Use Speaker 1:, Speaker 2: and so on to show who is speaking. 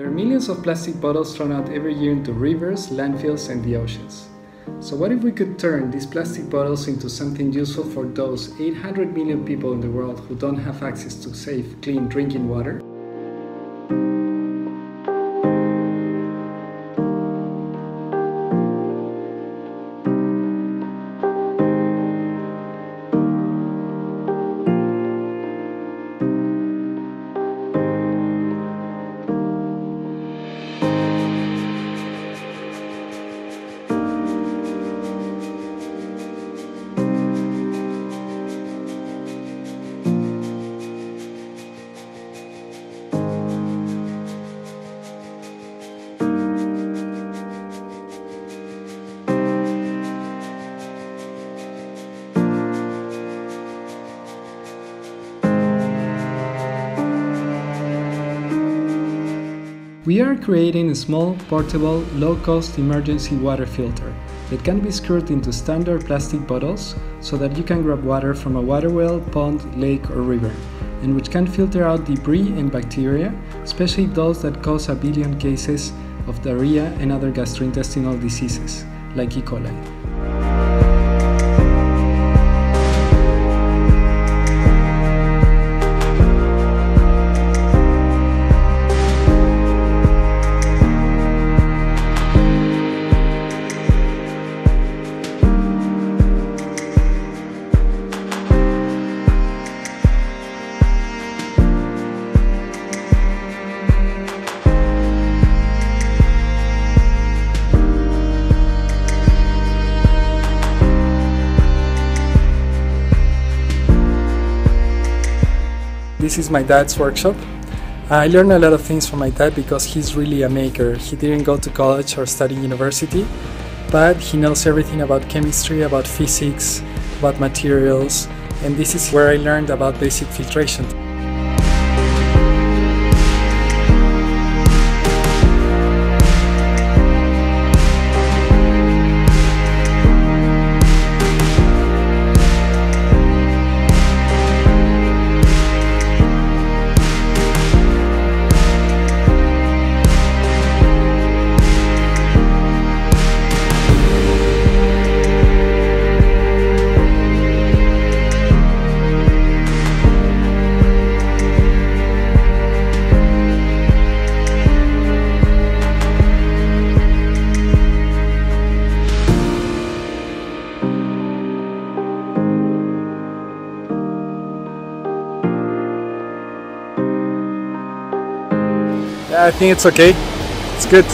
Speaker 1: There are millions of plastic bottles thrown out every year into rivers, landfills, and the oceans. So, what if we could turn these plastic bottles into something useful for those 800 million people in the world who don't have access to safe, clean drinking water? We are creating a small, portable, low-cost emergency water filter that can be screwed into standard plastic bottles so that you can grab water from a water well, pond, lake or river, and which can filter out debris and bacteria, especially those that cause a billion cases of diarrhea and other gastrointestinal diseases, like E. coli. This is my dad's workshop. I learned a lot of things from my dad because he's really a maker. He didn't go to college or study university, but he knows everything about chemistry, about physics, about materials, and this is where I learned about basic filtration. Yeah, I think it's okay. It's good.